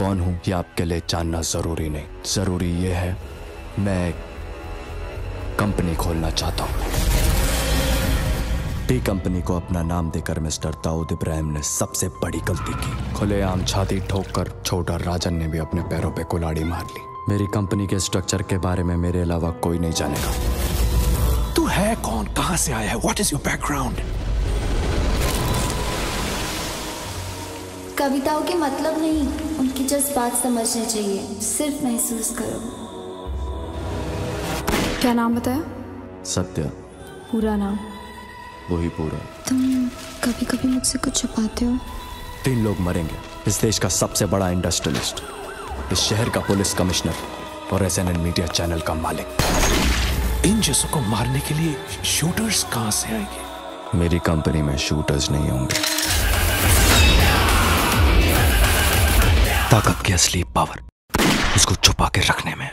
ये आपके लिए जानना ज़रूरी नहीं। ज़रूरी ये है, मैं कंपनी खोलना चाहता हूँ। टी कंपनी को अपना नाम देकर मिस्टर दाऊद इब्राहिम ने सबसे बड़ी गलती की। खुलेआम छाती ठोक कर छोटा राजन ने भी अपने पैरों पे कुलाड़ी मार ली। मेरी कंपनी के स्ट्रक्चर के बारे में मेरे अलावा कोई नहीं जानेगा। तू है कौन? कहाँ से आया है? व्हाट इज़ योर बैकग्राउंड कविताओं के मतलब नहीं उनकी जज्बात समझने चाहिए। सिर्फ़ महसूस करो। क्या नाम बताया? सत्य। पूरा नाम? वही पूरा। तुम कभी कभी मुझसे कुछ छुपाते हो? तीन लोग मरेंगे। इस देश का सबसे बड़ा इंडस्ट्रियलिस्ट इस शहर का पुलिस कमिश्नर और एस मीडिया चैनल का मालिक। इन जैसों को मारने के लिए शूटर्स कहाँ से आएँगे? मेरी कंपनी में शूटर्स नहीं होंगे। ताकत की असली पावर उसको छुपा के रखने में।